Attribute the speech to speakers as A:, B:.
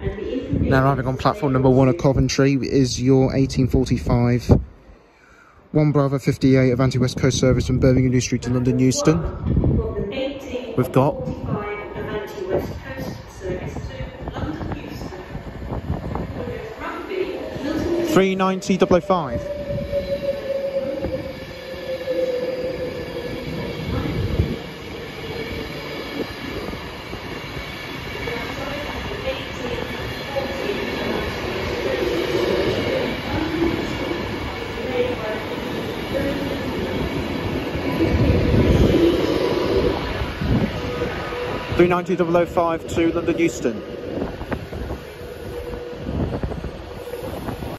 A: Now arriving on platform number one at Coventry is your 1845 1 Bravo 58 Avanti West Coast service from Birmingham New Street to London Euston. We've got 390 005. Three ninety double oh oh five to London Euston.